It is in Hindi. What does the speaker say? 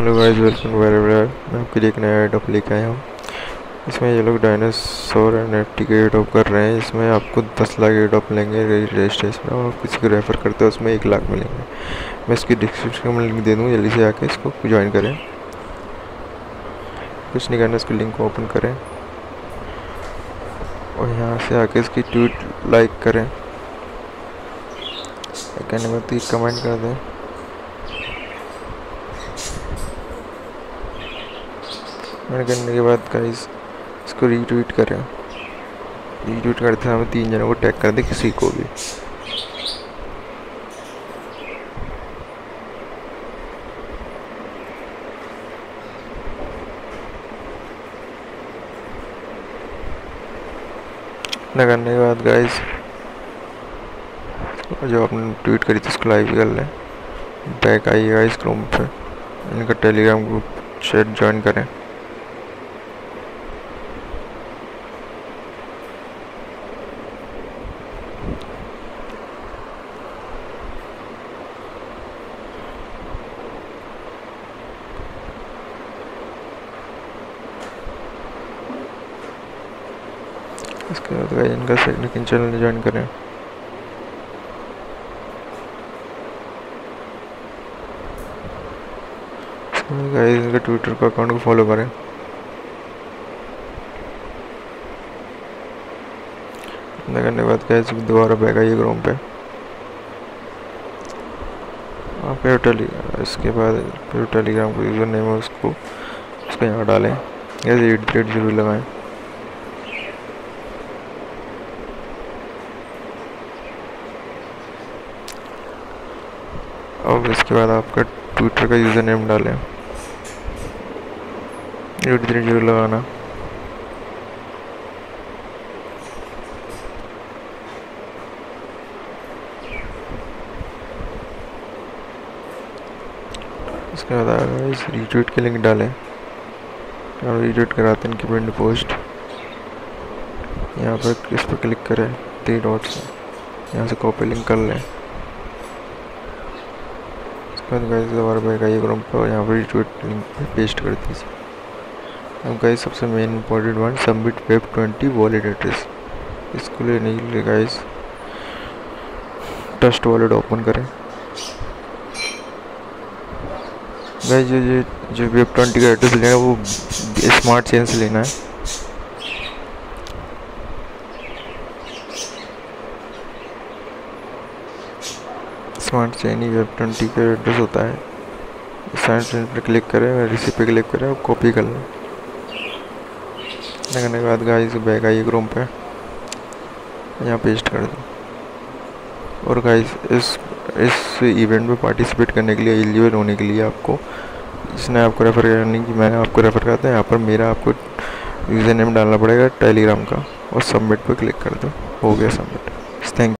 हेलो गाइस, वेलकम मैं आपके लिए एक नया एडोप लेके आया हूँ। इसमें ये लोग डायनासोर एंड एफ़ के एडोप कर रहे हैं। इसमें आपको 10 लाख एडोप लेंगे रजिस्ट्रेशन में और किसी को रेफ़र करते हैं उसमें एक लाख मिलेंगे। मैं इसकी डिस्क्रिप्शन में लिंक दे दूँगा, जल्दी से आके इसको ज्वाइन करें। कुछ नहीं करना, इसको लिंक को ओपन करें। और यहाँ से आके इसकी ट्वीट लाइक करें। कहने में तो कमेंट कर दें। मैंने करने के बाद गाइस इसको रीट्वीट करें। रीट्वीट करते समय तीन जनों को टैग कर दे किसी को भी। इतना करने के बाद गाइस जो आपने ट्वीट करी थी उसको लाइव कर लें। बैक आइएगा इस क्रोम पे। इनका टेलीग्राम ग्रुप चैट ज्वाइन करें। इसके बाद गाइस इनका सेकंड चैनल ज्वाइन करें। गाइस इनका ट्विटर का अकाउंट को फॉलो करें। करने के बाद गाइस दोबारा बैक आइए ग्राउंड पे। आप फिर टेली इसके बाद टेलीग्राम को यूज़र नेम है उसको उसको यहाँ डालें। ऐसे एट ज़रूर लगाएँ। और इसके बाद आपका ट्विटर का यूज़र नेम डालें। एट थ्री ज़ीरो लगाना। इसके बाद आएगा इस रीट्वीट के लिंक डालें। और रीट्वीट कराते हैं इनकी पिंड पोस्ट यहाँ पर इस पर क्लिक करें। थ्री डॉट्स यहाँ से कॉपी लिंक कर लें। बाद गाइस दोबारा बैक आइए ग्रुप पर यहाँ पर रीट्वीट लिंक पे पेस्ट कर दीजिए अब गाइस सबसे main important one submit web twenty wallet address इसको लेने के लिए गाइस ट्रस्ट वॉलेट ओपन करें। गाइस जो जो जो वेब ट्वेंटी का एड्रेस लेना है, वो स्मार्ट चेन से लेना है। स्मार्ट चेन वेब ट्वेंटी का एड्रेस होता है। साइन चेन पर क्लिक करें रिसीप पे क्लिक करें और कॉपी कर लें। करने के बाद गाइस बैग आइए क्रोम पे। यहाँ पेस्ट कर दो। और गाइस इस इस इवेंट में पार्टिसिपेट करने के लिए एलिजिबल होने के लिए आपको इसने आपको रेफ़र करने की, मैंने आपको रेफ़र करता है। यहाँ पर मेरा आपको यूज़र नेम डालना पड़ेगा टेलीग्राम का। और सबमिट पर क्लिक कर दो। हो गया सबमिट थैंक